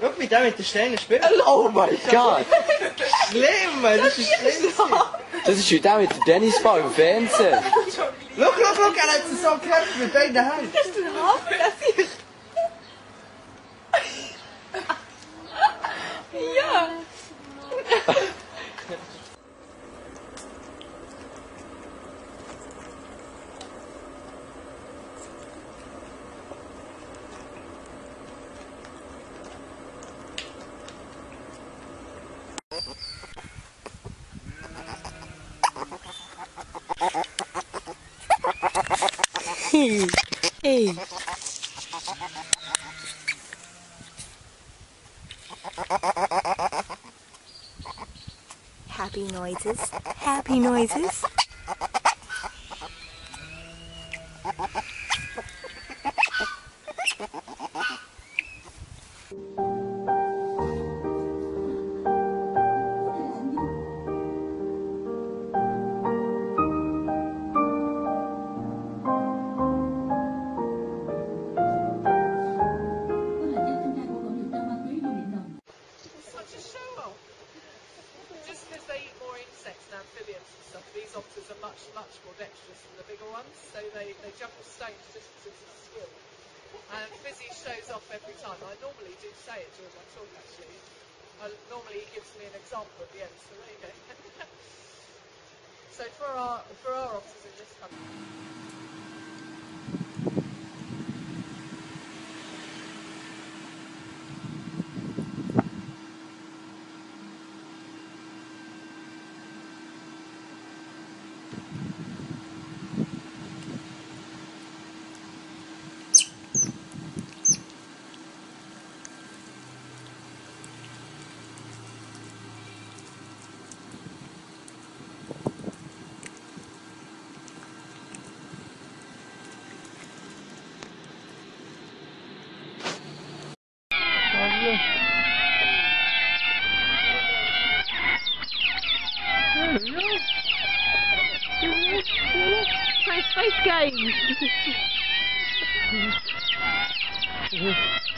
Schau mit dem mit den Steinen spielen. Oh mein Gott! Schlimm, Mann, das ist schlimm. Das ist wie der mit dem Tennisball im Fernsehen. Schau, schau, schau, er hat es so gekämpft mit beiden Händen. Das ist ein Hafen, das ist... Hey. Happy noises, happy noises. Much, much more dexterous than the bigger ones. So they, they jump stones just because it's skill. And Fizzy shows off every time. I normally do say it during my talk actually. I, normally he gives me an example at the end, so there you go. so for our for our otters in this country. Play space games.